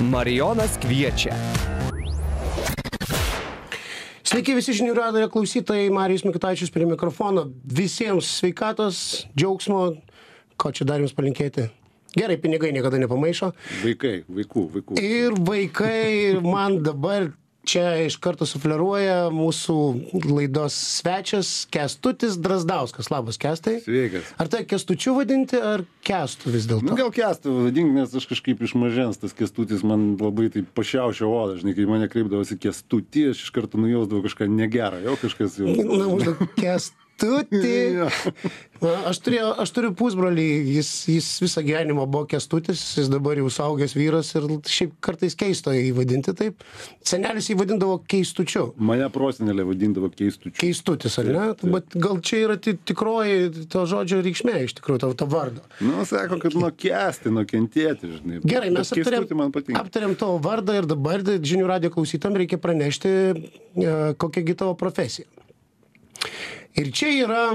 Marijonas kviečia. Sveiki visi žinių radijo klausytojai, Marijus Mikutačius prie mikrofono. Visiems sveikatos, džiaugsmo, ko čia dar jums palinkėti. Gerai, pinigai niekada nepamaišo. Vaikai, vaikų, vaikų. Ir vaikai man dabar čia iš karto sufleruoja mūsų laidos svečias Kestutis Drasdauskas. Labas, Kestai. Sveikas. Ar tai Kestučiu vadinti, ar Kestu vis Nu, dėlto? gal kestą vadink, nes aš kažkaip iš mažens tas kestutis man labai taip pašiaušia odą, žinai, kai mane kreipdavosi kestutį, aš iš karto nujausdavau kažką negerą, jau kažkas jau. Na, maždaug Kestuti. Na, aš, turėjau, aš turiu pusbrolį, jis, jis visą gyvenimą buvo kestutis, jis dabar jau saugęs vyras ir šiaip kartais keista jį vadinti taip. Senelis jį vadindavo keistučiu. Mane prosenelė vadindavo keistučiu. Keistutis, ar ne? Bet gal čia yra ti- tikroji to žodžio reikšmė iš tikrųjų, to, to vardo. Nu, sako, kad nuo kesti, nuo kentėti, žinai. Gerai, mes aptarėm, keistuti man patinka. aptarėm tavo vardą ir dabar žinių radio klausytam reikia pranešti, e, kokia gi tavo profesija. Ir čia yra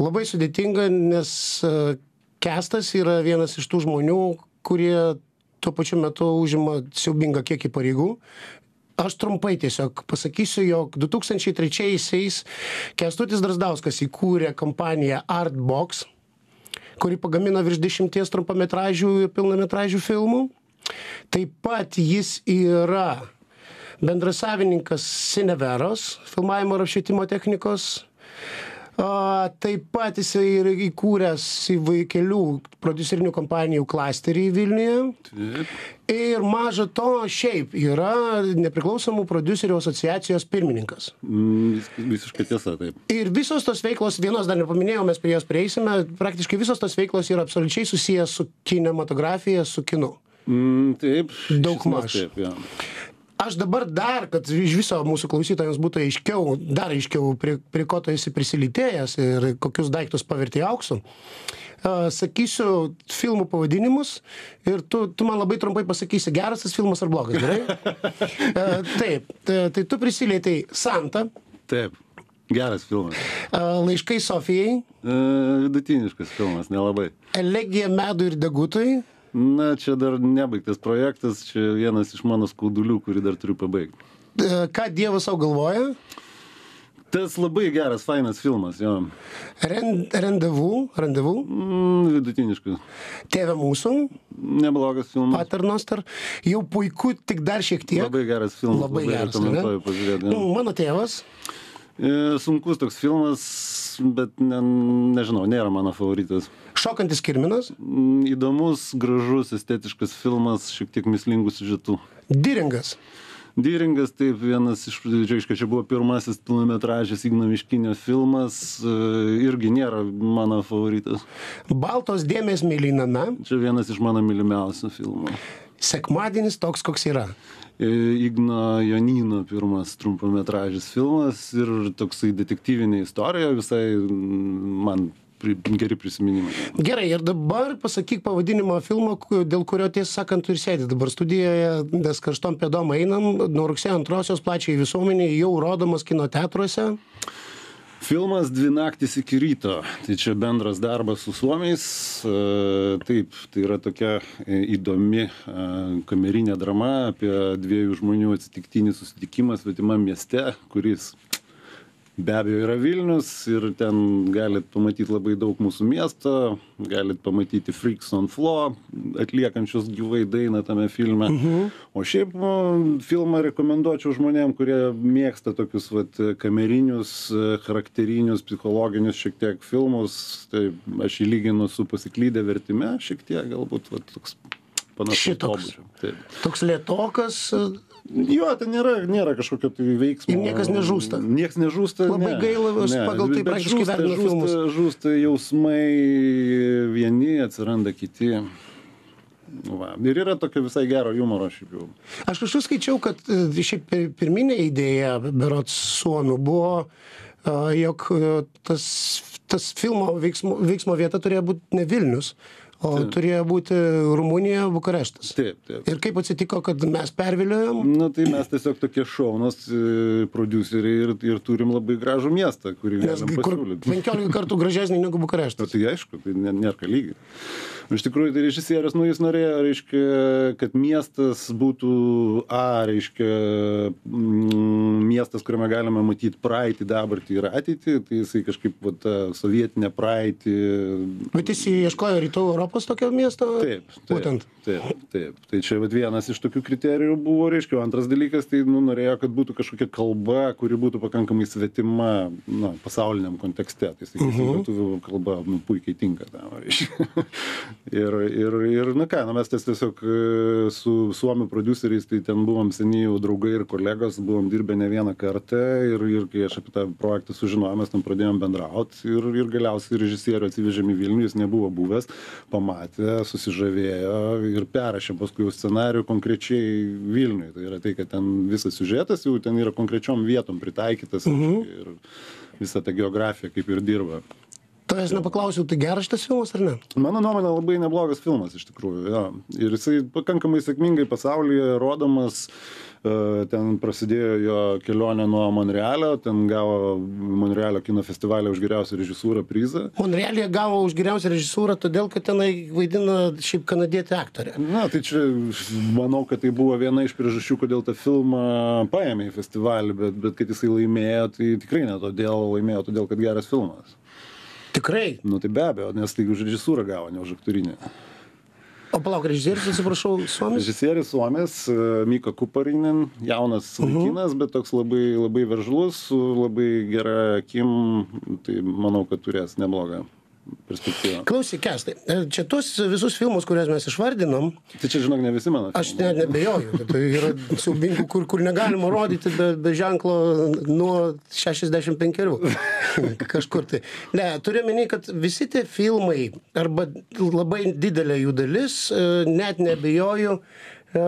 labai sudėtinga, nes e, Kestas yra vienas iš tų žmonių, kurie tuo pačiu metu užima siaubingą kiekį pareigų. Aš trumpai tiesiog pasakysiu, jog 2003-aisiais Kestutis Drasdauskas įkūrė kompaniją Artbox, kuri pagamino virš dešimties trumpametražių ir pilnametražių filmų. Taip pat jis yra bendrasavininkas Cineveros, filmavimo ir apšvietimo technikos. A, taip pat jisai yra įkūręs įvai kelių prodiuserinių kompanijų klasterį Vilniuje. Taip. Ir maža to, šiaip yra nepriklausomų prodiuserių asociacijos pirmininkas. Mm, vis- Visiškai tiesa, taip. Ir visos tos veiklos, vienos dar nepaminėjau, mes prie jos prieisime, praktiškai visos tos veiklos yra absoliučiai susijęs su kinematografija, su kinu. Mm, taip. iš Daugmaž. esmės Taip, jo. Aš dabar dar, kad iš viso mūsų klausytojams būtų aiškiau, dar aiškiau, prie, prie ko tu esi prisilytėjęs ir kokius daiktus paverti auksu, sakysiu filmų pavadinimus ir tu, tu man labai trumpai pasakysi, geras tas filmas ar blogas, gerai? Taip, ta- tai tu prisilietėjai Santa, Taip. Geras filmas. Laiškai Sofijai, E, vidutiniškas filmas, nelabai. Elegija medų ir degutui, Na, čia dar nebaigtas projektas, čia vienas iš mano skaudulių, kurį dar turiu pabaigti. a, ką Dievas savo galvoja, Tas labai geras, fainas filmas, jo. Ren- rendezvų, rendezvų, Mm, vidutiniškas. tėvė mūsų, Neblogas filmas. Paternoster, jau puiku, tik dar šiek tiek. Labai geras filmas. Labai geras, rekomenduoju pažiūrėti. Nu, jo. Mano tėvas, E, Sunkus toks filmas, bet ne, nežinau, nėra mano favoritas. šokantis kirminas, Mm, Įdomus, gražus, estetiškas filmas, šiek tiek mislingų siužetų. Diringas, Dyringas, taip, vienas iš, reiškia, čia buvo pirmasis pilnametražis Igno Miškinio filmas, e, irgi nėra mano favoritas. Baltos dėmesio mėlyname, Čia vienas iš mano mylimiausių filmų. sekmadienis toks, koks yra. E, Igno Jonino pirmas trumpametražis filmas ir toksai detektyvinė istorija visai mm, man geri prisiminimai. Gerai, ir dabar pasakyk pavadinimą filmo, dėl kurio tiesą sakant tu ir sėdi dabar studijoje, nes karštom pėdom einam, nuo rugsėjo antrosios plačiai visuomeniai jau rodomas kino teatruose. Filmas Dvi naktis iki ryto. Tai čia bendras darbas su suomiais. E, Taip, tai yra tokia e, įdomi e, kamerinė drama apie dviejų žmonių atsitiktinį susitikimą svetimam mieste, kuris be abejo yra Vilnius ir ten galit pamatyti labai daug mūsų miesto, galit pamatyti Freaks on Floor, atliekančius gyvai dainą tame filme. O šiaip nu, filmą rekomenduočiau žmonėm, kurie mėgsta tokius vat, kamerinius, charakterinius, psichologinius šiek tiek filmus. Tai aš jį lyginu su pasiklydę vertime, šiek tiek galbūt vat, toks panašus Šitoks. pobūdžio. Taip. Toks lietokas, Jo, ten nėra, nėra kažkokio tai veiksmo. Ir niekas nežūsta. Niekas nežūsta. Labai ne, gaila, aš ne. pagal tai praktiškai vertinu filmus. Žūsta jausmai vieni, atsiranda kiti. Va. Ir yra tokio visai gero humoro šiaip jau. Aš kažkur skaičiau, kad e, šiaip pir- pirminė idėja, berots suomių, buvo, a, jog e, tas, tas filmo veiksmo, veiksmo vieta turėjo būti ne Vilnius, o turėjo būti Rumunija, Bukareštas. Taip, taip. Ir kaip atsitiko, kad mes perviliojom? Na tai mes tiesiog tokie šaunos e, produceriai ir, ir turim labai gražų miestą, kurį galim pasiūlyti. 15 kartų gražesnį negu Bukareštas. tai aišku, tai nė- nėra ką lygiai. Iš tikrųjų, tai režisierius, nu, jis norėjo, reiškia, kad miestas būtų, a, reiškia, mm, miestas, kuriame galime matyti praeitį, dabartį ir ateitį, tai jisai kažkaip, va, tą sovietinę praeitį. Bet jis ieškojo rytų Europos tokio miesto? Taip, taip. Būtent. Taip, taip. Tai čia vat, vienas iš tokių kriterijų buvo, reiškia, o antras dalykas, tai nu, norėjo, kad būtų kažkokia kalba, kuri būtų pakankamai svetima na, pasauliniam kontekste. Tai sakysim, -huh. lietuvių kalba nu, puikiai tinka tam, reiškia. Ir, ir, ir, na ką, na, mes ties tiesiog e, su suomių produceriais, tai ten buvom seniai jau draugai ir kolegos, buvom dirbę ne vieną kartą ir, ir kai aš apie tą projektą sužinojau, mes tam pradėjom bendrauti ir, ir galiausiai režisierių atsivežėm į Vilnių, jis nebuvo buvęs, pamatė, susižavėjo ir perrašėm paskui jau scenarijų konkrečiai Vilniui. Tai yra tai, kad ten visas siužetas jau ten yra konkrečiom vietom pritaikytas Mhm. ir visa ta geografija kaip ir dirba. Tavęs nepaklausiau, tai geras šitas filmas ar ne? Mano nuomonė labai neblogas filmas iš tikrųjų. Jo. Ir jisai pakankamai sėkmingai pasaulyje rodomas. e, Ten prasidėjo jo kelionė nuo Monrealio, ten gavo Monrealio kino festivalio už geriausią režisūrą prizą. Monrealėje gavo už geriausią režisūrą, todėl kad tenai vaidina šiaip kanadietė aktorė. Na, tai čia manau, kad tai buvo viena iš priežasčių, kodėl tą filmą paėmė į festivalį, bet, bet kad jisai laimėjo, tai tikrai ne todėl laimėjo, todėl kad geras filmas. Tikrai. Nu tai be abejo, nes tai už režisūrą gavo, ne už aktorinę. O palauk, režisierius, atsiprašau, suomis. Režisierius Suomis, e, Miko Kuparinen, jaunas vaikinas, bet toks labai, labai veržlus, labai gera akim, tai manau, kad turės neblogą perspektyvą. Klausyk, Kestai, e, čia tuos visus filmus, kuriuos mes išvardinom, Tai čia, žinok, ne visi mano. aš filmai. net nebejoju, kad tai yra siaubingų, kur, kur negalima rodyti be, be ženklo nuo 65 kažkur tai. Ne, turiu menį, kad visi tie filmai, arba labai didelė jų dalis, e, net nebejoju, e,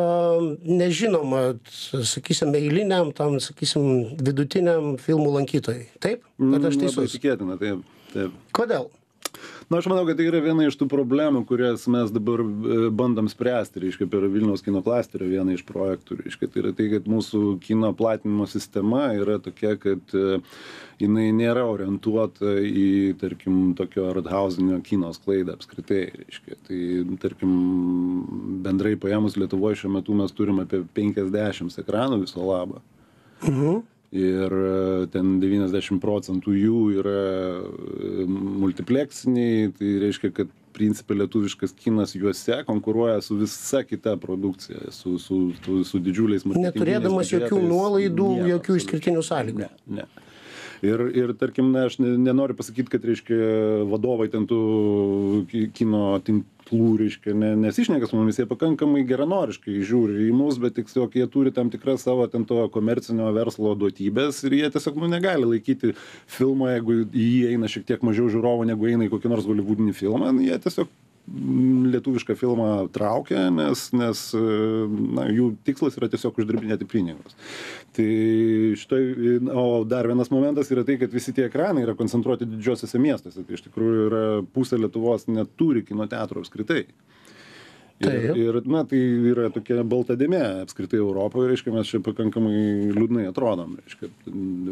nežinoma, sakysim, eiliniam, tam, sakysim, vidutiniam filmų lankytojai. Taip? Ar aš Mm, teisus? tikėtina, taip. taip. Kodėl? Na, aš manau, kad tai yra viena iš tų problemų, kurias mes dabar e, bandom spręsti, reiškia, per Vilniaus kino klasterio vieną iš projektų. Reiškia, tai yra tai, kad mūsų kino platinimo sistema yra tokia, kad e, jinai nėra orientuota į, tarkim, tokio arthausinio kino sklaidą apskritai. Reiškia. Tai, tarkim, bendrai paėmus Lietuvoje šiuo metu mes turim apie 50 ekranų viso labo. Mhm. Ir e, ten 90 procentų jų yra e, multipleksiniai, tai reiškia, kad principė lietuviškas kinas juose konkuruoja su visa kita produkcija, su, su, su, su didžiuliais Neturėdamas jokių nuolaidų, jokių išskirtinių sąlygų. Ne, ne. Ir, ir tarkim, na, aš ne, nenoriu pasakyti, kad, reiškia, vadovai ten tų ki- kino tinklų, reiškia, ne, nesišneka su mumis, jie pakankamai geranoriškai žiūri į mus, bet tiesiog jie turi tam tikrą savo ten to komercinio verslo duotybės ir jie tiesiog, nu, negali laikyti filmo, jeigu į jį eina šiek tiek mažiau žiūrovų, negu eina į kokį nors hollywoodinį filmą, jie tiesiog lietuvišką filmą traukia, nes, nes na, jų tikslas yra tiesiog uždirbinėti pinigus. Tai šitoj, o dar vienas momentas yra tai, kad visi tie ekranai yra koncentruoti didžiosiuose miestuose. Tai iš tikrųjų yra pusė Lietuvos neturi kino teatro apskritai. Ir, ir, na, tai yra tokia balta dėmė apskritai Europoje, reiškia, mes čia pakankamai liūdnai atrodom, reiškia,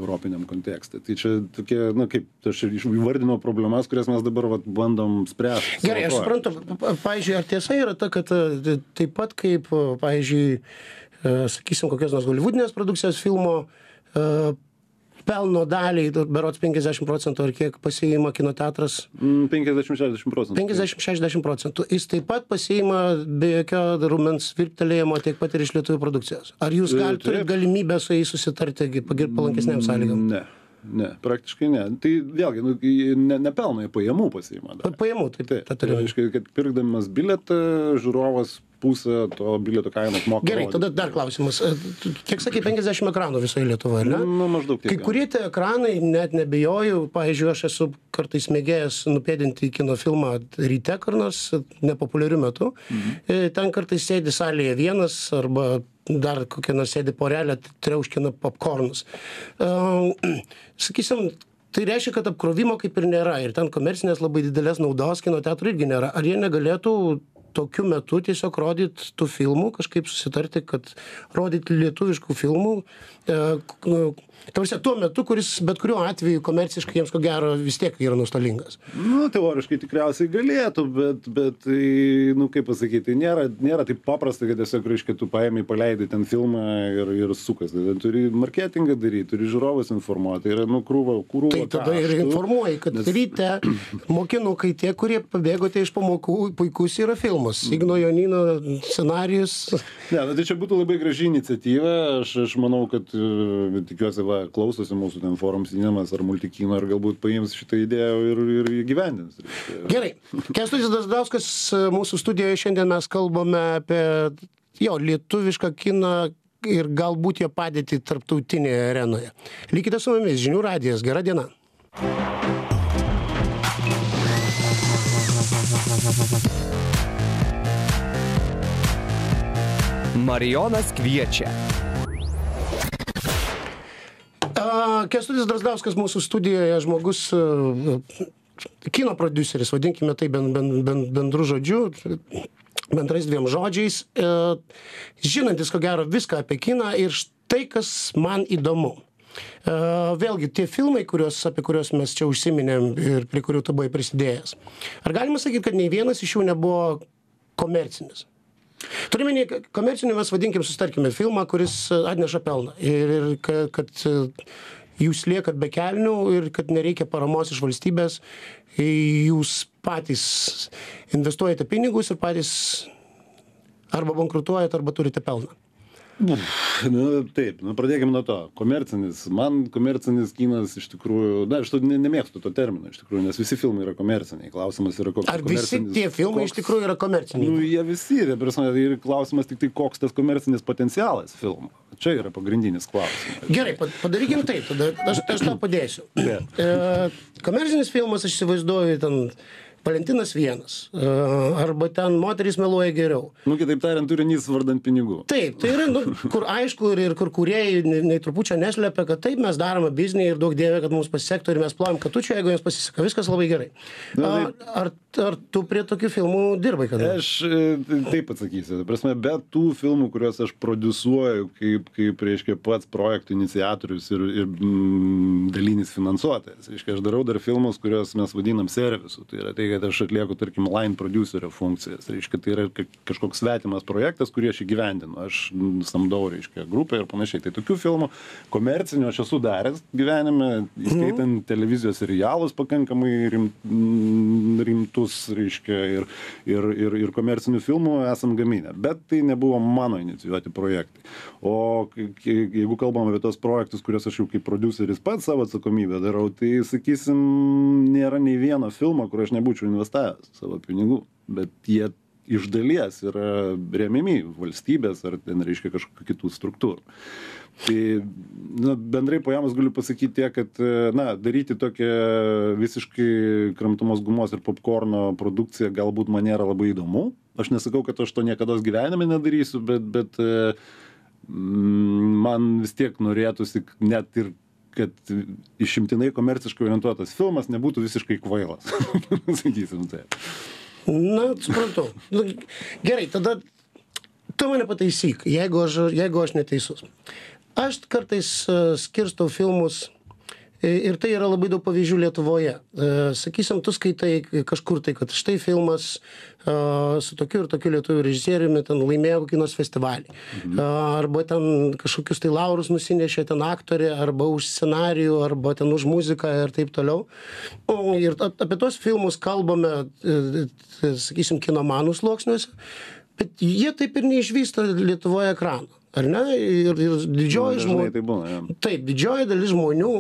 europiniam kontekste. Tai čia tokie, na, kaip aš įvardinau problemas, kurias mes dabar vat, bandom spręsti. Gerai, aš suprantu, pa- pavyzdžiui, ar tiesa yra ta, kad e, taip pat kaip, e, pavyzdžiui, e, sakysim, kokios nors holivudinės produkcijos filmo pelno daliai, berots 50 procentų ar kiek pasiima kino teatras, Mm, 50-60 procentų. 50-60 procentų, jis taip pat pasiima be jokio rumens virptelėjimo tiek pat ir iš lietuvių produkcijos. Ar jūs E, gal, turit galimybę su jais susitarti, pagirti palankesniam sąlygom? Ne, ne, praktiškai ne. Tai vėlgi, nu, ne, ne pelno, jie pajamų pasiima. Pa- Pajamų, taip, tą tai turiu. reiškia, kad pirkdamas biletą, žiūrovas pusę to bilieto kainos moka. Gerai, tada dar klausimas. E, Kiek sakai, 50 ekranų visoje Lietuvoje, ne? Nu, maždaug tiek. Kai kurie tie ekranai, net nebejoju, pavyzdžiui, aš esu kartais mėgėjęs nupėdinti kino filmą ryte, kur nors nepopuliariu metu. Mhm. Ten kartais sėdi salėje vienas arba dar kokia nors sėdi porelė, triauškina popkornus. Uh, sakysim, tai reiškia, kad apkrovimo kaip ir nėra ir ten komercinės labai didelės naudos kino teatrų irgi nėra. Ar jie negalėtų tokiu metu tiesiog rodyt tų filmų kažkaip susitarti kad rodyt lietuviškų filmų e, k- ta prasme tuo metu kuris bet kuriuo atveju komerciškai jiems ko gero vis tiek yra nuostolingas nu teoriškai tikriausiai galėtų bet bet tai nu kaip pasakyt tai nėra nėra taip paprasta kad tiesiog reiškia tu paėmei paleidai ten filmą ir ir sukas tada turi marketingą daryt turi žiūrovus informuot tai yra nu krūva krūva tai tada ir kaštų. informuoji kad Nes- ryte mokinukai tie kurie pabėgote iš pamokų puikus yra filmas igno jonyno scenarijus Ne, nu, tai čia būtų labai graži iniciatyva. Aš, aš manau, kad e, tikiuosi, va, klausosi mūsų ten forum cinemas ar multikino ir galbūt paims šitą idėją ir, ir įgyvendins. reiškia. Gerai. Kestutis Dasdauskas mūsų studijoje šiandien mes kalbame apie jo lietuvišką kiną ir galbūt jo padėtį tarptautinėje arenoje. Likite su mumis, žinių radijas, gera diena. Marijonas kviečia. Kestutis Drasdauskas mūsų studijoje žmogus, a, kino prodiuseris, vadinkime tai ben, ben, ben, bendru žodžiu, bendrais dviem žodžiais, e, žinantis ko gero viską apie kiną ir štai kas man įdomu. E, Vėlgi, tie filmai, kuriuos, apie kuriuos mes čia užsiminėm ir prie kurių tu buvai prisidėjęs. Ar galima sakyti, kad nei vienas iš jų nebuvo komercinis? Turime nei komercinių mes vadinkim, sustarkime, filmą, kuris e, atneša pelną. Ir, ir kad, kad e, jūs liekat be kelnių ir kad nereikia paramos iš valstybės, e, jūs patys investuojate pinigus ir patys arba bankrutuojat, arba turite pelną. Nu, taip, nu, pradėkime nuo to. Komercinis. Man komercinis kinas iš tikrųjų, na, aš to ne, nemėgstu to termino iš tikrųjų, nes visi filmai yra komerciniai. Klausimas yra koks. Ar visi tie filmai iš koks- tikrųjų yra komerciniai? Nu, jie visi yra, prasme, ir klausimas tik tai, koks tas komercinis potencialas filmo. Čia yra pagrindinis klausimas. Gerai, pa- padarykim taip, tada aš, aš tau padėsiu. Ne. E, komercinis filmas, aš įsivaizduoju, ten Valentinas vienas, e, arba ten moteris meluoja geriau. Nu, kitaip tariant, turinys vardant pinigų. Taip, tai yra, nu, kur aišku ir, ir kur kuriejai nei, nei trupučio neslepia, kad taip mes darome biznį ir daug dievė, kad mums pasisektų ir mes plojam katučių, jeigu jiems pasiseka, viskas labai gerai. Na, A, tai- ar, ar tu prie tokių filmų dirbai kada? Aš e, taip atsakysiu. Ta Prasme, be tų filmų, kuriuos aš produsuoju kaip, kaip reiškia, pats projektų iniciatorius ir, ir mm, dalinis finansuotojas. Reiškia, aš darau dar filmus, kuriuos mes vadinam servisu. Tai yra tai, kad aš atlieku, tarkim, line producerio funkcijas. Reiškia, tai yra ka- kažkoks svetimas projektas, kurį aš įgyvendinu. Aš mm, samdau, reiškia, grupę ir panašiai. Tai tokių filmų komercinių aš esu daręs gyvenime, įskaitant televizijos serialus pakankamai rim, mm, rimtus, reiškia, ir, ir, ir, ir komercinių filmų esam gaminę. Bet tai nebuvo mano inicijuoti projektai. O kai- jeigu kalbam apie tos projektus, kuriuos aš jau kaip produceris pats savo atsakomybę darau, tai sakysim, nėra nei vieno filmo, kur aš nebūčiau investavęs savo pinigų. Bet jie iš dalies yra remiami valstybės ar ten reiškia kažkokių kitų struktūrų. Tai na, bendrai paėmus galiu pasakyti tiek, kad na, daryti tokią visiškai kramtomos gumos ir popkorno produkciją galbūt man nėra labai įdomu. Aš nesakau, kad aš to niekada gyvenime nedarysiu, bet, bet mm, man vis tiek norėtųsi net ir kad išimtinai komerciškai orientuotas filmas nebūtų visiškai kvailas. Sakysim taip. Na, suprantu. Nu, gerai, tada tu mane pataisyk, jeigu aš, jeigu aš neteisus. Aš kartais e, skirstau filmus ir tai yra labai daug pavyzdžių Lietuvoje. E, Sakysim, tu skaitai kažkur tai, kad štai filmas e, su tokiu ir tokiu lietuvių režisieriumi ten laimėjo kokį nors festivalį. E, Arba ten kažkokius tai laurus nusinešė ten aktorė, arba už scenarijų, arba ten už muziką ir taip toliau. Ir ap- apie tuos filmus kalbame, e, e, sakysim, kinomanų sluoksniuose, bet jie taip ir neišvysta Lietuvoje ekrano. Ar ne? Ir, ir didžioji žmonių. tai būna. Ja. Taip, didžioji dalis žmonių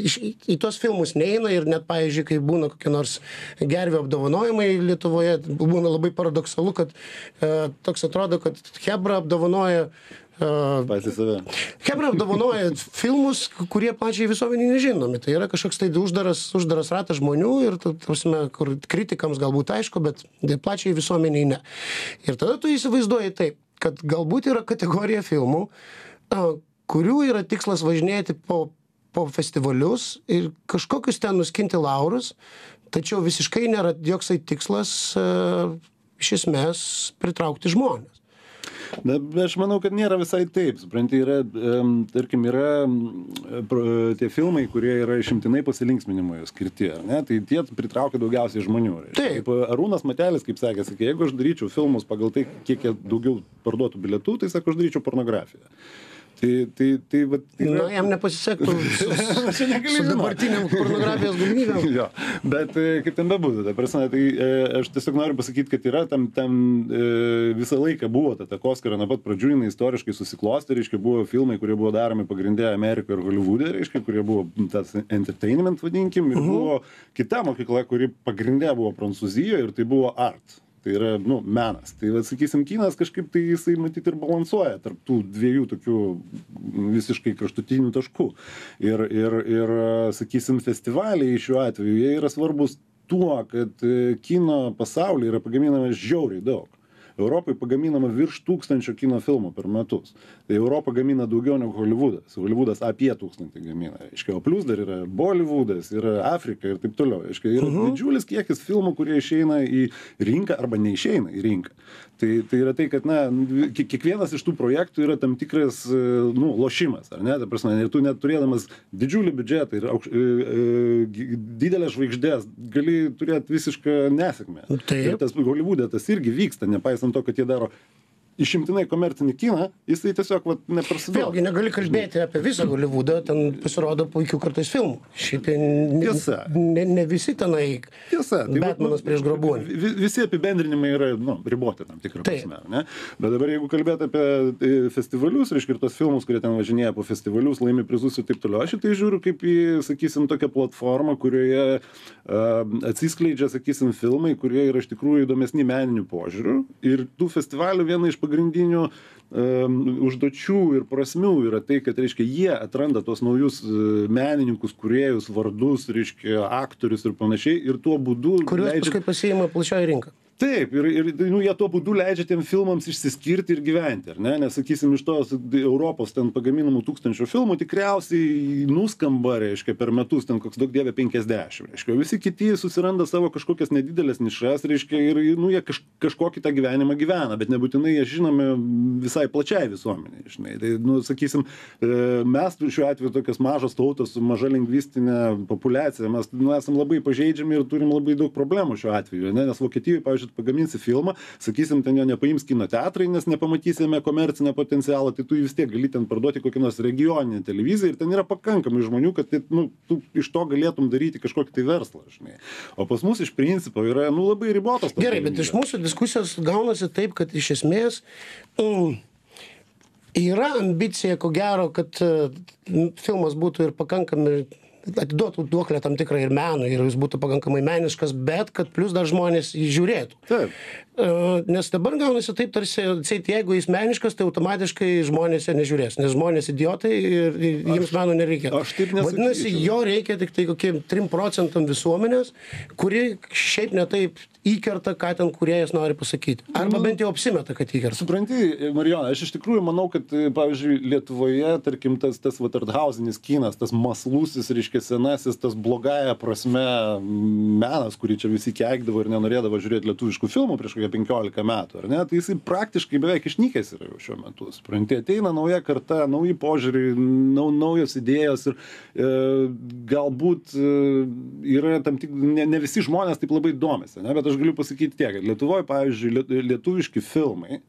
į, tuos filmus neina ir net, pavyzdžiui, kai būna kokie nors gervių apdovanojimai Lietuvoje, būna labai paradoksalu, kad e, toks atrodo, kad Hebra apdovanoja e, Pasi save. Hebra apdovanoja filmus, kurie plačiai visuomeniai nežinomi. Tai yra kažkoks tai uždaras, uždaras ratas žmonių ir, ta prasme, kur kritikams galbūt aišku, bet plačiai visuomeniai ne. Ir tada tu įsivaizduoji taip, kad galbūt yra kategorija filmų, kurių yra tikslas važinėti po, po festivalius ir kažkokius ten nuskinti laurus, tačiau visiškai nėra joksai tikslas iš esmės pritraukti žmones. Na, aš manau, kad nėra visai taip. Supranti, yra, tarkim, yra tie filmai, kurie yra išimtinai pasilinksminimui skirti, ar ne? Tai tie pritraukia daugiausiai žmonių. Taip. Kaip Arūnas Matelis, kaip sakė, sakė, jeigu aš daryčiau filmus pagal tai, kiek jie daugiau parduotų bilietų, tai sako, aš daryčiau pornografiją. Tai, tai, tai, vat, Na, jam nepasisektų su, su žinot. dabartiniam pornografijos galimybėm. jo, bet e, kaip ten bebūtų, ta prasme, tai e, aš tiesiog noriu pasakyti, kad yra tam, tam e, visą laiką buvo ta takoskara nuo pat pradžių, jinai istoriškai susiklostė, reiškia, buvo filmai, kurie buvo daromi pagrindė Amerikoje ir Hollywoode, reiškia, kurie buvo tas entertainment, vadinkim, ir buvo kita mokykla, kuri pagrindė buvo Prancūzijoje ir tai buvo art. Tai yra, nu, menas. Tai, va, sakysim, kinas kažkaip tai jisai matyti ir balansuoja tarp tų dviejų tokių visiškai kraštutinių taškų. Ir, ir, ir sakysim, festivaliai šiuo atveju, jie yra svarbus tuo, kad e, kino pasaulyje yra pagaminama žiauriai daug. Europai pagaminama virš tūkstančio kino filmų per metus. Tai Europa gamina daugiau negu Hollywoodas. Hollywoodas apie tūkstantį gamina. Aiškiai, o plus dar yra Bollywoodas, yra Afrika ir taip toliau. Aiškiai, yra -huh. didžiulis kiekis filmų, kurie išeina į rinką arba neišeina į rinką. Tai, tai yra tai, kad, na, kie- kiekvienas iš tų projektų yra tam tikras, e, nu, lošimas, ar ne? Ta prasme, ir tu net turėdamas didžiulį biudžetą ir aukš, e, e, didelės žvaigždės, gali turėti visišką nesėkmę. Ir tas Hollywoode tas irgi vyksta, nepaisant to, kad jie daro išimtinai komercinį kiną, jisai tiesiog vat, neprasiduoda. Vėlgi negali kalbėti apie visą Holivudą, ten pasirodo puikių kartais filmų. Šitai ne, Tiesa. ne, ne visi tenai. Tiesa, tai vat, Batmanas prieš grobuonį. vi- Visi apibendrinimai yra nu, riboti tam tikrą Taip. prasme. Ne? Bet dabar jeigu kalbėt apie e, festivalius, reiškia ir tos filmus, kurie ten važinėja po festivalius, laimi prizus ir taip toliau, aš į tai žiūriu kaip į, sakysim, tokią platformą, kurioje uh, atsiskleidžia, sakysim, filmai, kurie yra iš tikrųjų įdomesni meninių požiūrių. Ir tų festivalių viena iš pagrindinių um, užduočių ir prasmių yra tai, kad, reiškia, jie atranda tos naujus e, menininkus, kuriejus, vardus, reiškia, aktorius ir panašiai. Ir tuo būdu Kuriuos paskui pasiima plačioji rinka. Taip, ir, ir nu, jie tuo būdu leidžia tiem filmams išsiskirti ir gyventi, ar ne? Nes, sakysim, iš tos Europos ten pagaminamų tūkstančių filmų tikriausiai nuskamba, reiškia, per metus ten koks daug dievė 50, reiškia. Visi kiti susiranda savo kažkokias nedidelės nišas, reiškia, ir, nu, jie kaž, kažkokį tą gyvenimą gyvena, bet nebūtinai jie žinomi visai plačiai visuomeniai, žinai. Tai, nu, sakysim, e, mes šiuo atveju tokios mažos tautos su maža lingvistinė populiacija, mes nu, esam labai pažeidžiami ir turim labai daug problemų šiuo atveju, ne? nes Vokietijoje, pavyzdžiui, pagaminsi filmą, sakysim, ten jo nepaims kino teatrai, nes nepamatysime komercinio potencialo, tai tu jį vis tiek gali ten parduoti kokią nors regioninę televiziją ir ten yra pakankamai žmonių, kad tai, nu, tu iš to galėtum daryti kažkokį tai verslą, žinai. O pas mus iš principo yra, nu, labai ribotas. tas Gerai, bet iš mūsų diskusijos gaunasi taip, kad iš esmės mm, yra ambicija, ko gero, kad n- filmas būtų ir pakankamai atiduotų duoklę tam tikrą ir menui, ir jis būtų pakankamai meniškas, bet kad plus dar žmonės jį žiūrėtų. Taip. E, Nes dabar gaunasi taip, tarsi, atseit, jeigu jis meniškas, tai automatiškai žmonės jo nežiūrės, nes žmonės idiotai ir ir jiems meno nereikia. aš taip nesakyčiau. Vadinasi, jo reikia tik tai kokiem 3 procentam visuomenės, kuri šiaip netaip įkerta, ką ten kuriejas nori pasakyti. Arba bent jau apsimeta, kad įkerta. Supranti, Marijonai, aš iš tikrųjų manau, kad, e, pavyzdžiui, Lietuvoje, tarkim, tas, tas Vatarthausinis kinas, tas maslusis, reiškia, senasis, tas blogąją prasme menas, kurį čia visi keikdavo ir nenorėdavo žiūrėti lietuviškų filmų prieš kokią 15 metų, ar ne, tai jisai praktiškai beveik išnykęs yra jau šiuo metu. Supranti, ateina nauja karta, nauji požiūriai, nau, naujos idėjos ir e, galbūt e, yra tam tik, ne, ne visi žmonės taip labai domisi, ne, bet aš galiu pasakyti tiek, kad Lietuvoje, pavyzdžiui, liet- lietuviški filmai e,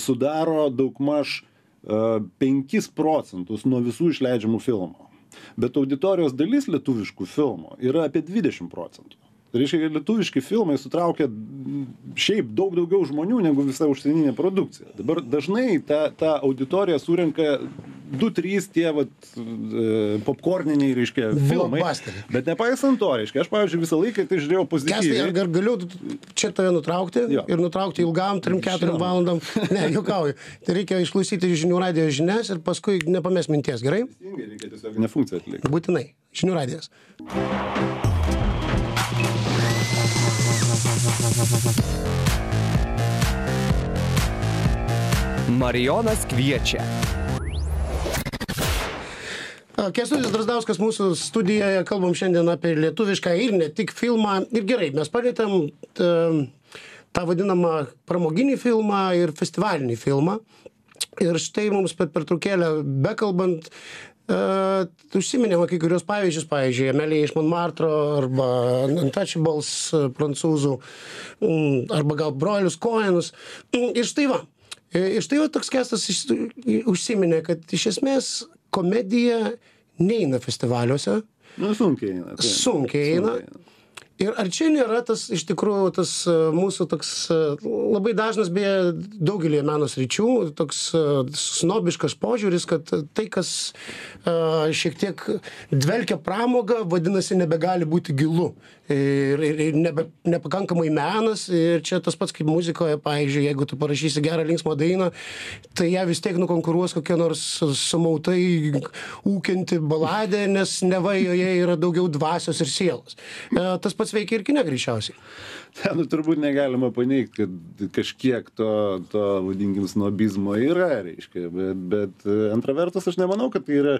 sudaro daugmaž e, 5 procentus nuo visų išleidžiamų filmų. Bet auditorijos dalis lietuviškų filmų yra apie 20 procentų. Tai reiškia, kad lietuviški filmai sutraukia šiaip daug daugiau žmonių negu visa užsieninė produkcija. Dabar dažnai ta, ta auditorija surenka 2-3 tie vat, e, popkorniniai, reiškia, filmai. Bet nepaisant to, reiškia, aš, pavyzdžiui, visą laiką tai žiūrėjau ar pozityviai. gar galiu čia tave nutraukti Jo. ir nutraukti ilgam, 3-4 Žinoma. valandam? Ne, juokauju. Tai reikia išklausyti žinių radio žinias ir paskui nepamės minties, gerai? Teisingai, Reikia tiesiog ne funkciją atlikti. Būtinai. Žinių radijas. Marijonas kviečia. A, Kęstutis Drasdauskas mūsų studijoje, kalbam šiandien apie lietuvišką ir ne tik filmą. Ir gerai, mes palėtėm t, tą vadinamą pramoginį filmą ir festivalinį filmą. Ir štai mums per pertraukėlę bekalbant, uh, užsiminėme kai kurios pavyzdžius, pavyzdžiui, Amelija iš Monmartro arba Untouchables uh, prancūzų, mm, arba gal brolius Koenus. Mm, Ir štai va, ir štai va toks kestas iš- užsiminė, kad iš esmės komedija neina festivaliuose, Nu, sunkiai eina. taip. sunkiai eina. Ir ar čia nėra tas iš tikrųjų tas e, mūsų toks e, labai dažnas beje daugelį meno sričių toks e, snobiškas požiūris, kad tai, kas šiek tiek dvelkia pramogą, vadinasi, nebegali būti gilu. Ir, ir, ir nebe, nepakankamai menas. Ir čia tas pats kaip muzikoje, pavyzdžiui, jeigu tu parašysi gerą linksmą dainą, tai ją vis tiek nukonkuruos kokia nors sumautai ūkinti baladė, nes neva joje yra daugiau dvasios ir sielos. Tas pats veikia ir kine greičiausiai. Ten nu, turbūt negalima paneigti, kad kažkiek to, to vadinkim, snobizmo yra, reiškia, bet, bet e, antra vertus aš nemanau, kad tai yra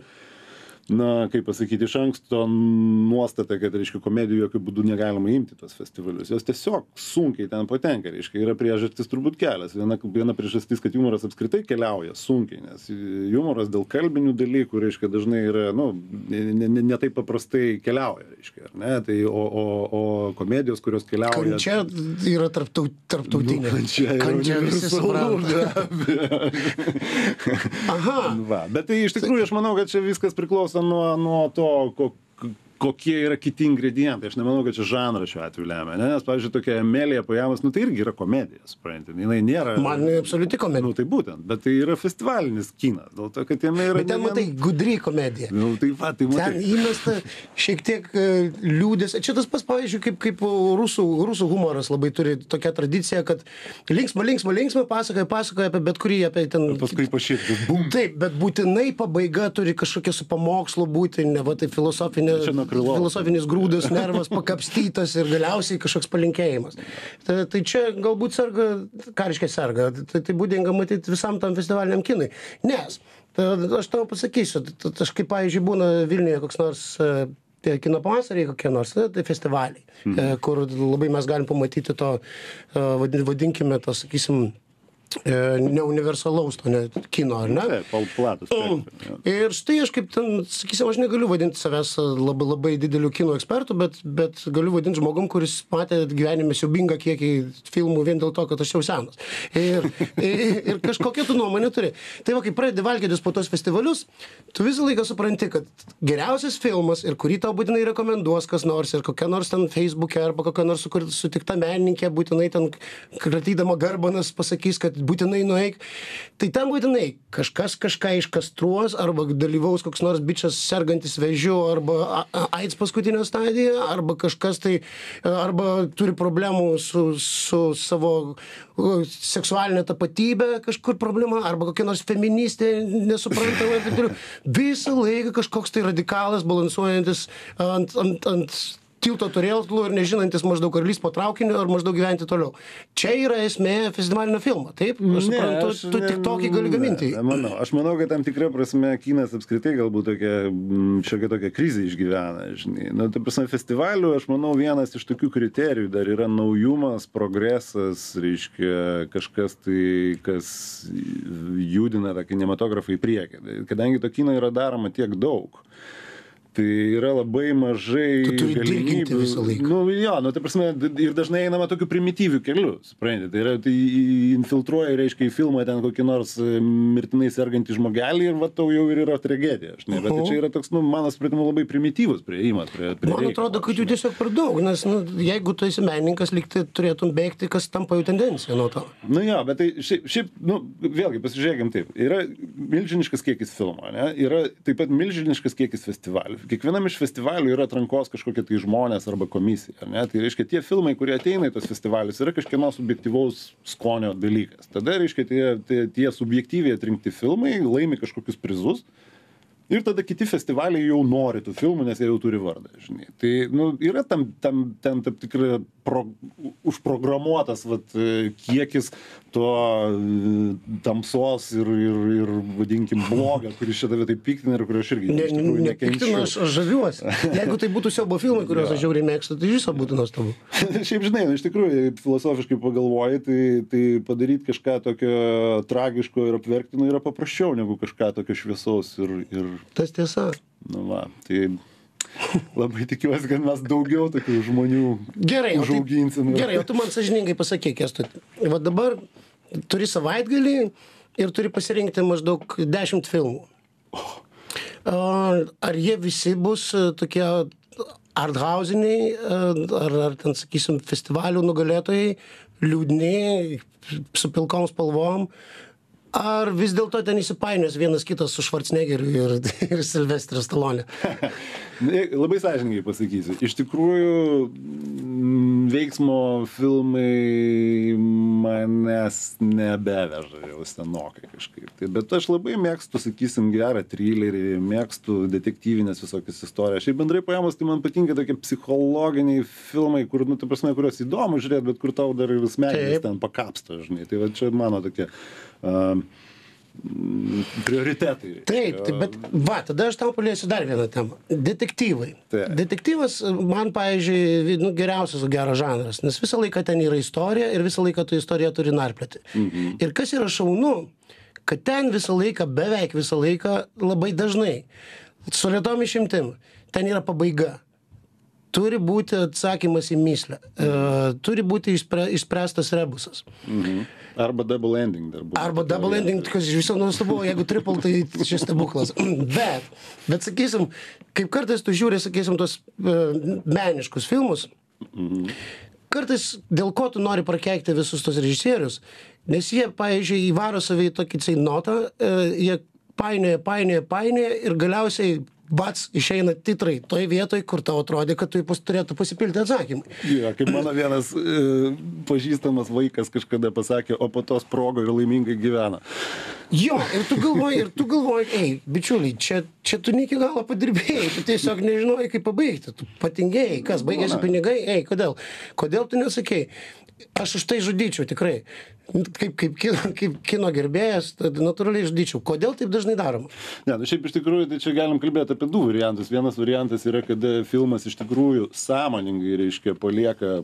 na kaip pasakyti iš anksto nuostata kad reiškia komedijų jokiu būdu negalima imti į tuos festivalius jos tiesiog sunkiai ten patenka reiškia yra priežastys turbūt kelios viena viena priežastis kad jumoras apskritai keliauja sunkiai nes jumoras dėl kalbinių dalykų reiškia dažnai yra nu ne ne ne ne taip paprastai keliauja reiškia ar ne tai o o o komedijos kurios keliauja Kančia yra tarptau, tarptautinė. Nu, kančia Kančia visi supranta. Aha. Va, bet tai iš tikrųjų aš manau, kad čia viskas priklauso nuo, nuo to, ko, kokie yra kiti ingredientai. Aš nemanau, kad čia žanras šiuo atveju lemia. Ne? Nes, pavyzdžiui, tokia Emelija pajamas, nu tai irgi yra komedija, suprantate. Jinai nėra. Man absoliuti komedija. Nu tai būtent, bet tai yra festivalinis kinas. Dėl to, kad jame yra... Bet ten matai gudry komedija. Nu tai va, tai Ten matai. įmesta šiek tiek e, liūdės. Čia tas pats, pavyzdžiui, kaip, kaip rusų, rusų humoras labai turi tokią tradiciją, kad linksma, linksma, linksma, pasakoja, pasakoja apie bet kurį, apie ten... Paskui paširtis, bum. Taip, bet būtinai pabaiga turi kažkokia su pamokslu būti, ne va tai filosofinė. Filosofinis grūdas, nervas pakapstytas ir galiausiai kažkoks palinkėjimas. Tai, tai čia galbūt serga, ką reiškia serga, tai, tai būdinga matyti visam tam festivaliniam kinui. Nes, tai aš tau pasakysiu, aš kaip, pavyzdžiui, būna Vilniuje koks nors e, tie kino pavasariai kokie nors, ne, tai festivaliai, e, kur labai mes galim pamatyti to, e, vadin- vadinkime, to, sakysim, e, neuniversalaus to ne, kino, ar ne? Taip, platus. Mm. Ir štai aš kaip ten, sakysim, aš negaliu vadinti savęs labai, labai dideliu kino ekspertu, bet, bet galiu vadinti žmogum, kuris matė gyvenime siubingą kiekį filmų vien dėl to, kad aš jau senas. Ir, ir, ir kažkokią tu nuomonę turi. Tai va, kai pradedi valgytis po tos festivalius, tu visą laiką supranti, kad geriausias filmas ir kurį tau būtinai rekomenduos kas nors ir kokia nors ten Facebook'e arba kokia nors sutikta menininkė būtinai ten kratydama garbanas pasakys, kad būtinai nueik. Tai ten būtinai kažkas kažką iškastruos arba dalyvaus koks nors bičias sergantis vėžiu arba AIDS paskutinė stadija arba kažkas tai arba turi problemų su, su savo seksualinė tapatybė kažkur problema arba kokia nors feministė nesuprantama ir taip toliau. Visą laiką kažkoks tai radikalas balansuojantis ant, ant, ant tilto turėklų ir nežinantis maždaug ar lys po traukiniu ar maždaug gyventi toliau. Čia yra esmė festivalinio filmo, taip? Aš suprantu, aš tu ne- tik tokį gali gaminti. Ne, manau, aš manau, kad tam tikra prasme kinas apskritai galbūt tokia, mm, šiokia tokia krizė išgyvena, žinai. Na, ta prasme, festivalių, aš manau, vienas iš tokių kriterijų dar yra naujumas, progresas, reiškia kažkas tai, kas judina tą kinematografą į priekį. Kadangi to kino yra daroma tiek daug. Tai yra labai mažai laiką. Nu, jo, nu, tai prasme, ir dažnai einama tokiu primityviu keliu, suprantate. Tai yra, tai infiltruoja, reiškia, į filmą ten kokį nors e, mirtinai sergantį žmogelį ir va tau jau ir yra tragedija. Aš ne, bet tai čia yra toks, nu, mano supratimu, labai primityvus prieimas prie, prie Man atrodo, kad jų tiesiog per daug, nes nu, jeigu tu esi menininkas, likti turėtum bėgti, kas tampa jų tendencija nuo to. Nu jo, bet tai šiaip, šiaip nu, vėlgi pasižiūrėkim taip. Yra milžiniškas kiekis filmo, ne? yra taip pat milžiniškas kiekis festivalių. Kiekvienam iš festivalių yra atrankos kažkokie tai žmonės arba komisija. ar Ne? Tai reiškia, tie filmai, kurie ateina į tos festivalius, yra kažkieno subjektivaus skonio dalykas. Tada, reiškia, tie, tie, tie subjektyviai atrinkti filmai laimi kažkokius prizus. Ir tada kiti festivaliai jau nori tų filmų nes jie jau turi vardą žinai tai nu yra tam tam ten tam tikra pro užprogramuotas vat kiekis to tamsos ir ir ir vadinkim blogio kuris čia tave taip piktina ir kurio aš irgi Ne, iš tikrųjų nepiktina, aš, nekenčiu aš žaviuosi. Jeigu tai būtų siaubo filmai, kuriuos aš žiauriai mėgstu, tai iš viso būtų nuostabu. Šiaip žinai, nu, iš tikrųjų, filosofiškai pagalvoji, tai, tai padaryti kažką tokio tragiško ir apverktino yra paprasčiau negu kažką tokio šviesaus ir, ir Tas tiesa. nu va, tai labai tikiuosi, kad mes daugiau tokių žmonių Gerai, tai- užauginsim. Gerai, o tu man sažiningai pasakyk, Kestu. Va dabar turi savaitgalį ir turi pasirinkti maždaug 10 filmų. A, Ar jie visi bus e, tokie arthausiniai, e, ar, ar ten, sakysim, festivalių nugalėtojai, liūdni, su pilkom spalvom, ar vis dėlto ten įsipainios vienas kitas su Schwarzeneggeriu ir, ir Silvestris Stalonė. Ne, Labai sąžininkai pasakysiu. Iš tikrųjų, mm, veiksmo filmai manęs nebeveža jau senokai kažkaip. Tai, bet aš labai mėgstu, sakysim, gerą trilerį, mėgstu detektyvinės visokias istorijas. Šiaip bendrai paėmus, tai man patinka tokie psichologiniai filmai, kur, nu, ta prasme, kuriuos įdomu žiūrėti, bet kur tau dar ir smegenys ten pakapsto, žinai. Tai va čia mano tokie uh, prioritetai. Taip, taip, bet va, tada aš tau paliesiu dar vieną temą. Detektyvai. Taip. Detektyvas man, pavyzdžiui, nu, geriausias geras žanras, nes visą laiką ten yra istorija ir visą laiką tu istoriją turi narplioti. Mhm. Ir kas yra šaunu, kad ten visą laiką, beveik visą laiką, labai dažnai, su lietom išimtim, ten yra pabaiga. Turi būti atsakymas į myslę. E, turi būti išspre, išspręstas rebusas. Mhm. Arba double ending dar būna. Arba double ending, kas iš viso nuostabu, jeigu triple, tai šis stebuklas. Bet, bet sakysim, kaip kartais tu žiūri, sakysim, tos uh, meniškus filmus, kartais dėl ko tu nori prakeikti visus tos režisierius, nes jie, pavyzdžiui, įvaro savį į tokį ceinotą, uh, jie painioja, painioja, painioja ir galiausiai bats išeina titrai toj vietoj, kur tau atrodė, kad tu pas, turėtų pasipilti atsakymai. Jo, kaip mano vienas e, pažįstamas vaikas kažkada pasakė, o po to sprogo ir laimingai gyvena. Jo, ir tu galvoji, ir tu galvoji, ei, bičiuliai, čia, čia tu ne iki galo padirbėjai, tu tiesiog nežinojai, kaip pabaigti, tu patingėjai, kas baigėsi pinigai, ei, kodėl, kodėl tu nesakei, aš už tai žudyčiau tikrai, kaip, kaip, kino, kaip kino gerbėjas, tad natūraliai žudyčiau, kodėl taip dažnai daroma? Ne, nu šiaip iš tikrųjų, tai čia galim kalbėti apie du variantus. Vienas variantas yra, kada filmas iš tikrųjų sąmoningai, reiškia, palieka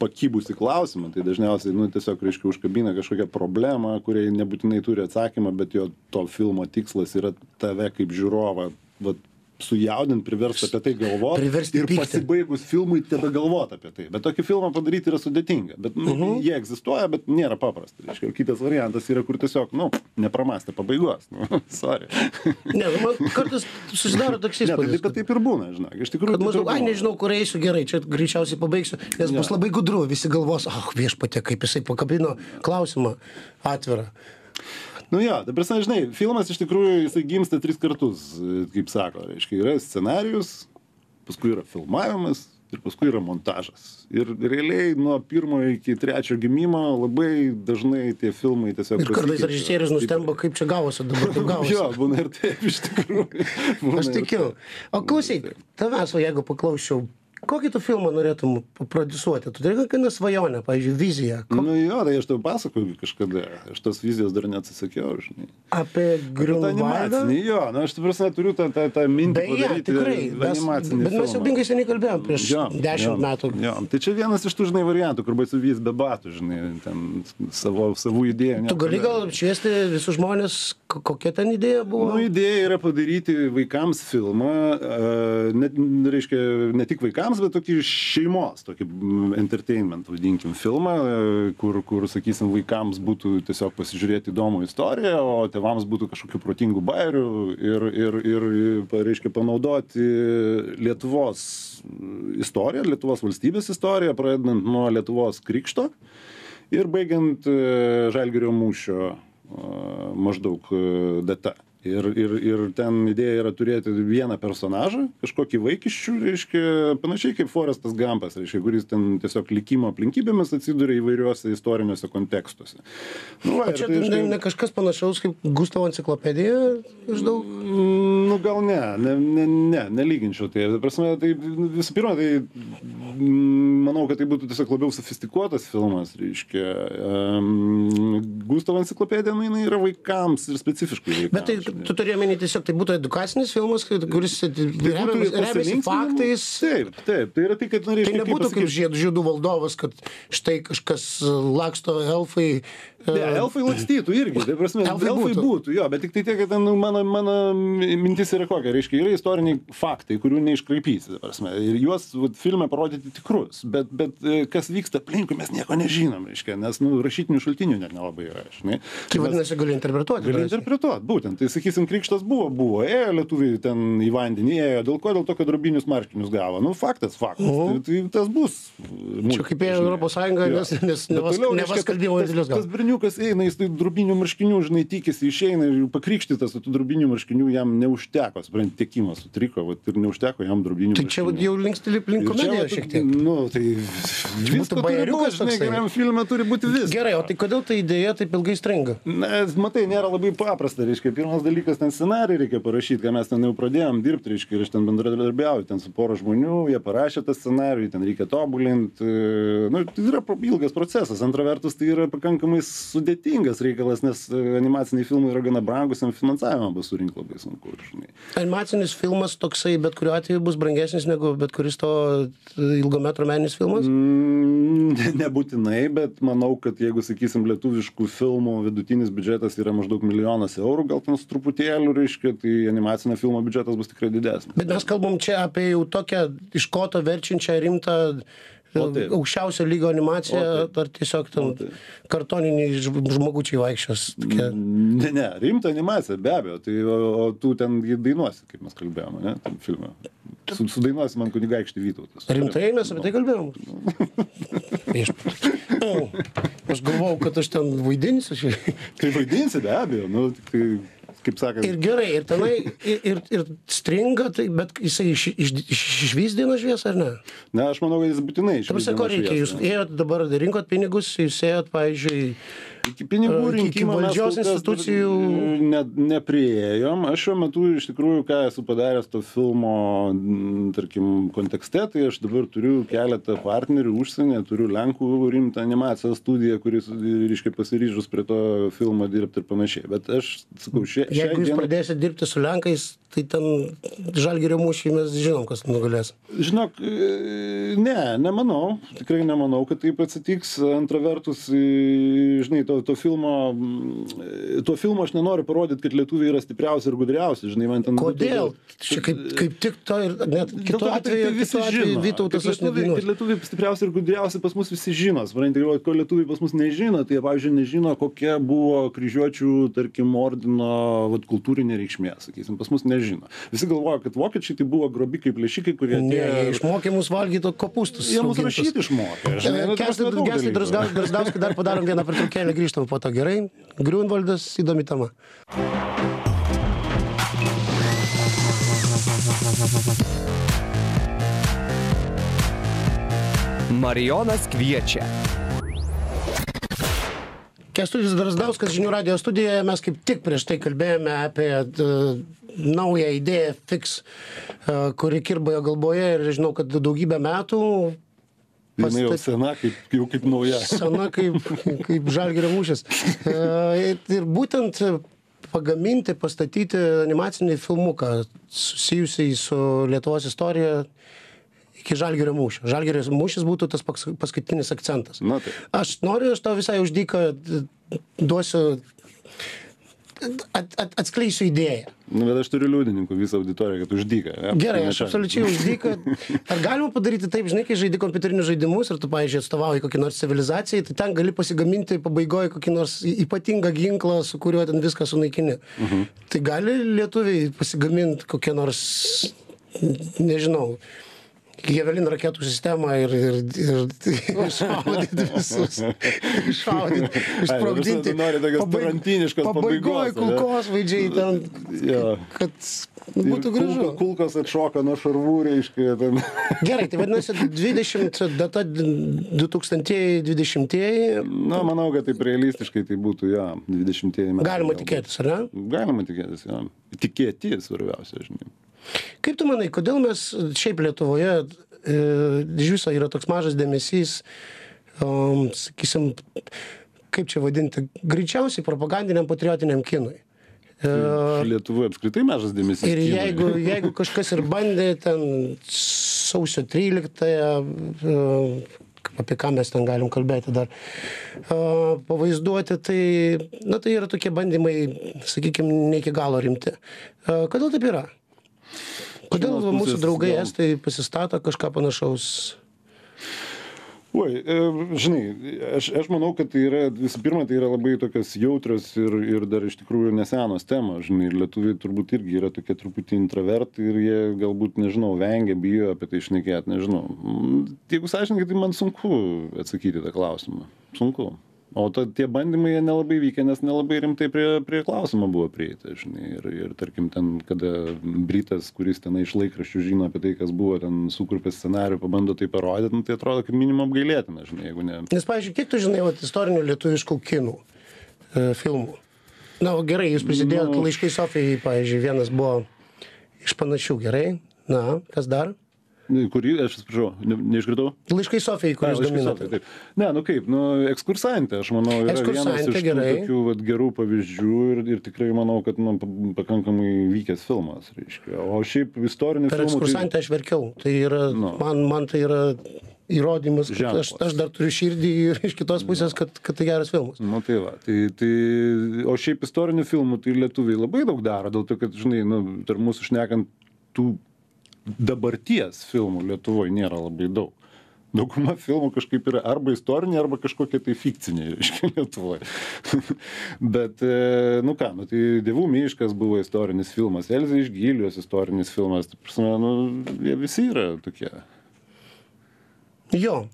pakibusi klausimą, tai dažniausiai, nu, tiesiog, reiškia, užkabina kažkokią problemą, kuriai nebūtinai turi atsakymą, bet jo to filmo tikslas yra tave kaip žiūrovą, vat, sujaudint, priversti apie tai galvoti. Priversti ir pykti. pasibaigus filmui tebe galvoti apie tai. Bet tokį filmą padaryti yra sudėtinga. Bet, nu, uh -huh. jie egzistuoja, bet nėra paprasta. Reiškia, kitas variantas yra, kur tiesiog, nu, nepramastė pabaigos. Nu, sorry. Ne, nu, man kartais susidaro toks Ne, tai, įspūdis. bet taip ir būna, žinok. Iš tikrųjų, maždaug, ai būna. nežinau, kur eisiu gerai, čia greičiausiai pabaigsiu, nes Jo. bus labai gudru, visi galvos, ah, viešpatė, kaip jisai pakabino klausimą atvirą. Nu jo, dabar, žinai, filmas iš tikrųjų jisai gimsta tris kartus, kaip sako. Reiškia, yra scenarius, paskui yra filmavimas ir paskui yra montažas. Ir realiai nuo pirmojo iki trečio gimimo labai dažnai tie filmai tiesiog... Ir kartais režisierius nustemba, kaip čia gavosi dabar, kaip gavosi. Jo, būna ir taip, iš tikrųjų. Būna Aš tikiu. taip. O klausyk, tavęs, o jeigu paklausčiau, kokį tu filmą norėtum produsuoti? Tu turi kokią nors svajonę, pavyzdžiui, viziją Nu jo, tai aš tau pasakoju kažkada. Aš tos vizijos dar neatsisakiau, žinai. apie Ta animacinį, jo, nu aš tu prasme turiu tą, tą, tą mintį Beje, padaryti tikrai. Mes, animacinį bet mes siaubingai seniai kalbėjom, prieš Jo, dešimt jo, metų. Jo, tai čia vienas iš tų, žinai, variantų, kur baisu vis be batų, žinai, ten savo, savų idėjų. Tu gali gal šviesti visus žmonės, ko- kokia ten idėja buvo? Nu, idėja yra padaryti vaikams filmą, e, ne, reiškia, ne tik vaikams, bet tokį šeimos, tokį mm, entertainment, vadinkim, filmą, e, kur, kur, sakysim, vaikams būtų tiesiog pasižiūrėti įdomų istoriją, o tėvams būtų kažkokių protingų bairių ir, ir, ir, reiškia, panaudoti Lietuvos istoriją, Lietuvos valstybės istoriją, pradedant nuo Lietuvos krikšto ir baigiant e, Žalgirio mūšio e, maždaug data. Ir ir ir ten idėja yra turėti vieną personažą kažkokį vaikiščių reiškia panašiai kaip forestas gampas reiškia kuris ten tiesiog likimo aplinkybėmis atsiduria įvairiuose istoriniuose kontekstuose nu va O čia tai ne, ne kažkas panašaus kaip Gustavo enciklopedija maždaug. Mm, Nu, gal ne, ne, ne, ne nelyginčiau. Tai, ta prasme, tai visų pirma, tai mm, manau, kad tai būtų tiesiog labiau sofistikuotas filmas, reiškia. Um, Gustavo enciklopedija, nu, jinai yra vaikams ir specifiškai vaikams. Bet tai. Tu turėjai menį tiesiog, tai būtų edukacinis filmas, kuris Tai remiasi remiasi faktais. Taip, taip, tai yra tai, kad, na, Tai nebūtų kaip žiedų, žiedų valdovas, kad štai kažkas e, laksto elfai. e, Ne, elfai lakstytų irgi, tai prasme, Elfai elfai, būtų. būtų. jo, bet tik tai tiek, kad ten, nu, mano, mano mintis yra kokia, reiškia, yra istoriniai faktai, kurių neiškraipysi, prasme, ir juos vat, filme parodyti tikrus, bet, bet e, kas vyksta aplinkui, mes nieko nežinom, reiškia, nes, nu, rašytinių šaltinių net nelabai yra, žinai. Tai vadinasi, gali interpretuoti. Gali interpretuoti, būtent. Tai sakysim, krikštas buvo, buvo, ėjo lietuviai ten į vandenį, ėjo, dėl ko, dėl to, kad drobinius marškinius gavo. Nu, faktas, faktas. Tai, tai tas bus. Čia kaip ėjo Europos Sąjunga, nes- nes Bet nevas- toliau, reiškia, nevaskalbimo tas- berniukas eina, jis tai drobinių marškinių, žinai, tikisi, išeina ir pakrikštytas, o tų drobinių marškinių jam neužteko, supranti, tiekimas sutriko, vat, ir neužteko jam drobinių Tai čia vat jau linksteli link komedijos šiek tiek. Nu, tai visko turi būt, žinai, geram filme turi būti viskas. Gerai, o tai kodėl ta idėja taip ilgai stringa? Na, matai, nėra labai paprasta, reiškia, pirmas dalykas, ten scenarijų reikia parašyti, ką mes ten jau pradėjom dirbti, reiškia, ir aš ten bendradarbiauju, ten su pora žmonių, jie parašė tą scenarijų, ten reikia tobulinti, nu, tai yra ilgas procesas, antra vertus, tai yra pakankamai sudėtingas reikalas, nes e, animaciniai filmai yra gana brangus, jam finansavimą bus surinkti labai sunku, žinai. Animacinis filmas toksai, bet kuriuo atveju bus brangesnis negu bet kuris to e, ilgo metro meninis filmas? Mm, nebūtinai, bet manau, kad jeigu, sakysim, lietuviškų filmų vidutinis biudžetas yra maždaug milijonas eurų, gal ten su truputėliu, reiškia, tai animacinio filmo biudžetas bus tikrai didesnis. Bet mes kalbam čia apie jau tokią iš koto verčiančią rimtą O taip. aukščiausio lygio animaciją, O taip. ar tiesiog ten taip. kartoniniai žm- žmogučiai vaikščios. Tokie. Ne, ne, rimta animacija, be abejo. Tai, o, o tu ten dainuosi, kaip mes kalbėjome, ne, tam filme. Su, sudainuosi man kunigaikštį Vytautas. Rimtai mes apie tai kalbėjom. O, Aš galvojau, kad aš ten vaidinsiu. Tai vaidinsi, be abejo. Nu, tik tai, kaip sakant, Ir gerai, ir tenai, ir, ir, ir stringa, tai, bet jisai iš, iš, iš, išvys dienos šviesą ar ne? na, aš manau, kad jis būtinai iš Tam ko reikia, jūs ėjot dabar, ėjot pinigus, jūs ėjot, pavyzdžiui, Iki pinigų Iki- iki rinkimo mes valdžios institucijų- ne, neprieėjom. Aš šiuo metu iš tikrųjų, ką esu padaręs to filmo, m, tarkim, kontekste, tai aš dabar turiu keletą partnerių užsienyje, turiu Lenkų rimtą animacijos studiją, kuris, reiškia, pasiryžus prie to filmo dirbti ir panašiai. Bet aš, sakau, šia, jeigu jūs dienai- pradėsite dirbti su Lenkais, tai ten žalgerio mūšį mes žinom, kas nugalės. Žinok, e, ne, nemanau, tikrai nemanau, kad taip atsitiks. Antra vertus, e, žinai, to, to filmo, mm, to filmo aš nenoriu parodyti, kad lietuviai yra stipriausi ir gudriausi, žinai, man ten... Kodėl? Čia kaip, kaip tik to ir net kitu to, kad tai atveju, visi atveju žino. Vytautas Kad aš lietuviai- nedainuosiu. Kad lietuviai stipriausi ir gudriausi pas mus visi žino. Suprantate, galvojat, ko lietuviai pas mus nežino, tai jie, pavyzdžiui, nežino, kokia buvo kryžiuočių, tarkim, ordino vat, kultūrinė reikšmė, sakysim, pas mus nežino. Visi galvoja, kad vokiečiai tai buvo grobikai, plėšikai, kurie Ne, atėjo... išmokė mus valgyti kopūstus. Jie mus rašyti išmokė. žinai, nu, daug Kestai dalykų. Drasgauskai dar padarom vieną pertraukėlę, grįžtam po to gerai. Griunvaldas, įdomi tema. Marijonas kviečia. Kestutis Drasdauskas žinių radio studijoje, mes kaip tik prieš tai kalbėjome apie d, naują idėją fix, e, kuri kirba jo galvoje ir žinau, kad daugybę metų Jinai jau sena, kaip, jau kaip nauja. sena kaip, kaip žalgerio mūšis. E, ir- būtent pagaminti, pastatyti animacinį filmuką susijusiai su Lietuvos istorija iki žalgerio mūšio. Žalgerio mūšis būtų tas paskutinis akcentas. Na tai. Aš noriu, aš tau visai uždyką duosiu, at, at, atskleisiu idėją. Nu, bet aš turiu liudininkų visą auditoriją, kad uždyka. ne? Gerai, Ne aš čia. absoliučiai uždyką. Ar galima padaryti taip, žinai, kai žaidži kompiuterinius žaidimus ir tu, pavyzdžiui, atstovauji kokį nors civilizacijai, tai ten gali pasigaminti pabaigoje kokį nors ypatingą ginklą, su kuriuo ten viską sunaikini. Mhm. Tai gali lietuviai pasigaminti kokią nors, nežinau, Javelin raketų sistemą ir, ir, ir šaudyti visus. Šaudyti, išsprogdinti. tu nori tokios tarantiniškos Pabaigoje pabaigos, ane? kulkos vaidžiai ten, Jo. kad būtų Ir gražu. kulko- Kulkos atšoka nuo šarvų, reiškia, ten. Gerai, tai vadinasi 20, data 2020, Na, manau, kad taip realistiškai tai būtų, jo, 20 metai. galima tikėtis, ar ne? Galima tikėtis, jo. Tikėti svarbiausia, žinai. Kaip tu manai, kodėl mes šiaip Lietuvoje e, iš viso yra toks mažas dėmesys, um, sakysim, kaip čia vadinti, greičiausiai propagandiniam patriotiniam kinui. E, Lietuvoje apskritai mažas dėmesys. ir kinui. jeigu, jeigu kažkas ir bandė ten sausio 13-ąją, e, apie ką mes ten galim kalbėti dar, pavaizduoti, tai, na, tai yra tokie bandymai, sakykime, ne iki galo rimti. Kodėl taip yra? Kodėl va, mūsų draugai gal- estai pasistato kažką panašaus? Oi, e, žinai, aš, aš manau, kad tai yra, visų pirma, tai yra labai tokios jautrios ir, ir dar iš tikrųjų nesenos temos, žinai, ir lietuviai turbūt irgi yra tokie truputį intravertai ir jie galbūt, nežinau, vengia, bijo apie tai išnekėti, nežinau. Jeigu sąžininkai, tai man sunku atsakyti tą klausimą. Sunku. O ta, tie bandymai jie nelabai vykę, nes nelabai rimtai prie, prie klausimo buvo prieita, žinai. Ir, ir tarkim, ten, kada Britas, kuris ten iš laikraščių žino apie tai, kas buvo ten sukurpęs scenarių, pabando tai parodyti, nu, tai atrodo kaip minimum apgailėtina, žinai, jeigu ne. Nes, pavyzdžiui, kiek tu žinai vat, istorinių lietuviškų kinų e, filmų? Na, o gerai, jūs prisidėjot nu, laiškai Sofijai, pavyzdžiui, vienas buvo iš panašių, gerai. Na, kas dar? Kurį, aš atsiprašau, ne, neišgirdau? Laiškai Sofijai, laiškai gamino. Sofijai, taip. Ne, nu kaip, nu, ekskursantė, aš manau, yra vienas iš gerai. tokių vat, gerų pavyzdžių ir, ir tikrai manau, kad nu, pa- pakankamai vykęs filmas, reiškia. O šiaip istorinių Per filmų... ekskursantę aš verkiau. Tai yra, Nu. man, man tai yra įrodymas, kad aš, Ženklas. aš dar turiu širdį ir iš kitos pusės, kad, kad tai geras filmas. Nu tai va, tai, tai, o šiaip istorinių filmų tai lietuviai labai daug daro, dėl to, kad, žinai, nu, tarp mūsų šnekant, tų dabarties filmų Lietuvoje nėra labai daug. Dauguma filmų kažkaip yra arba istoriniai, arba kažkokie tai fikciniai, reiškia, Lietuvoje. Bet, e, nu ką, nu, tai Dievų miškas buvo istorinis filmas, Elzė iš Gylios istorinis filmas, tai, prasme, nu, jie visi yra tokie. Jo.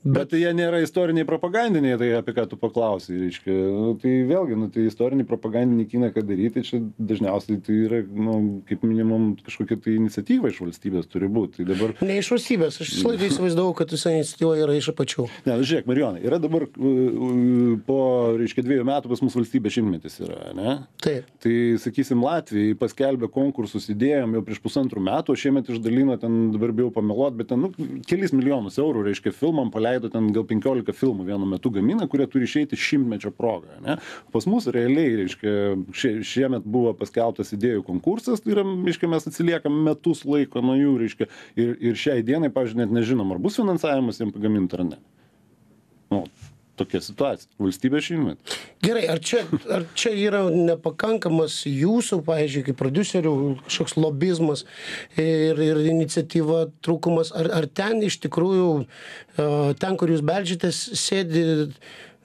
Bet tai jie nėra istoriniai propagandiniai, tai apie ką tu paklausai, reiškia. Nu, tai vėlgi, nu, tai istorinį propagandinį kiną, ką daryti, tai čia dažniausiai tai yra, nu, kaip minimum, kažkokia tai iniciatyva iš valstybės turi būti. Tai dabar, Ne iš valstybės. Aš visą laiką įsivaizdavau, kad visa iniciatyva yra iš apačių. ne, nu, žiūrėk, Marijonai, yra dabar po, reiškia, dviejų metų pas mus valstybės šimtmetis yra, ne? Taip. Tai, sakysim, Latvijai paskelbė konkursus idėjom jau prieš pusantrų metų, o šiemet išdalino ten, dabar bijau pameluot, bet ten, nu, kelis milijonus eurų, reiškia, filmam paleido ten gal 15 filmų vienu metu gamina, kurie turi išeiti šimtmečio progą, ne? Pas mus realiai, reiškia, šie, šiemet buvo paskelbtas idėjų konkursas, tai yra, reiškia, mes atsiliekam metus laiko nuo jų, reiškia, ir, ir šiai dienai, pažiūrėjau, net nežinom, ar bus finansavimas jiems pagaminti ar ne. Nu, tokia situacija. Valstybė šimtmetį. Gerai, ar čia, ar čia yra nepakankamas jūsų, pavyzdžiui, kaip producerių kažkoks lobizmas ir, ir iniciatyva trūkumas, ar, ar ten iš tikrųjų, e, ten, kur jūs beldžiatės, sėdi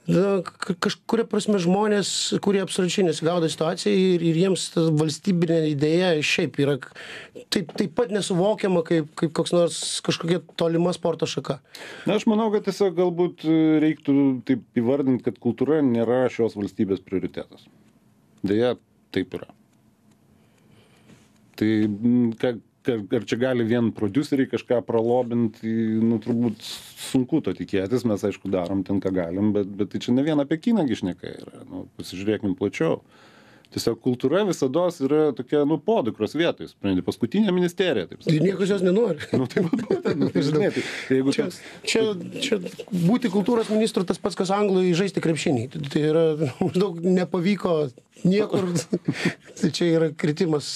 na, ka- kažkuria prasme žmonės, kurie absoliučiai nesigaudo situaciją ir, ir jiems ta valstybinė idėja šiaip yra taip, taip pat nesuvokiama kaip, kaip koks nors kažkokia tolima sporto šaka. Na, aš manau, kad tiesiog galbūt e, reiktų taip įvardinti, kad kultūra nėra šios valstybės prioritetas. Deja, taip yra. Tai, ką, ką, ar čia gali vien produceriai kažką pralobinti, nu, turbūt sunku to tikėtis, mes aišku darom ten, ką galim, bet, bet tai čia ne vien apie kiną gišneka yra, nu, pasižiūrėkim plačiau. Tiesiog kultūra visada yra tokia, nu, podukros vietoj, sprendi, paskutinė ministerija, taip Ir sakant. niekas jos nenori. Nu, tai, va, būtent, nu, tai, žinai, tai, jeigu Čia, čia, čia būti kultūros ministru tas pats, kas Anglui žaisti krepšinį. Tai- Tai yra maždaug nepavyko niekur. tai čia yra kritimas.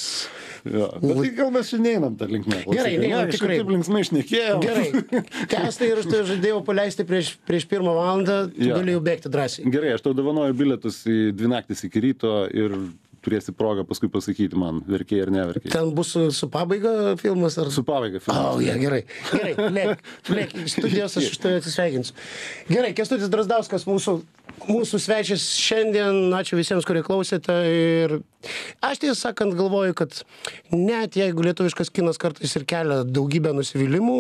Jo, bet tai gal mes šiandien einam tą linkmę. Gerai, neinam, tikrai. Taip linksmai išnekėjom. Gerai. Testai ir aš tai žadėjau paleisti prieš, prieš pirmą valandą. Tu Jo. galėjai bėgti drąsiai. Gerai, aš tau dovanoju bilietus į dvi naktis iki ryto ir turėsi progą paskui pasakyti man, verkiai ar neverkiai. Ten bus su, su pabaiga filmas ar Su pabaiga O, filmas. oh, ja, gerai. Gerai, lėk, lėk, studijos aš iš to atsisveikinsiu. Gerai, Kestutis Drasdauskas, mūsų, mūsų svečias šiandien. Ačiū visiems, kurie klausėte. Ir aš tiesą sakant galvoju, kad net jeigu lietuviškas kinas kartais ir kelia daugybę nusivylimų,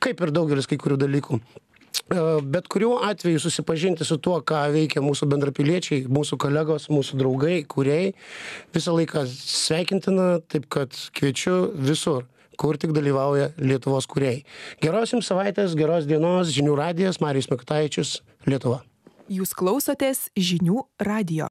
kaip ir daugelis kai kurių dalykų. Bet kuriuo atveju susipažinti su tuo, ką veikia mūsų bendrapiliečiai, mūsų kolegos, mūsų draugai, kuriai, visą laiką sveikintina, taip kad kviečiu visur kur tik dalyvauja Lietuvos kuriejai. Geros jums savaitės, geros dienos, žinių radijas, Marijus Mekutaičius, Lietuva. Jūs klausotės žinių radio.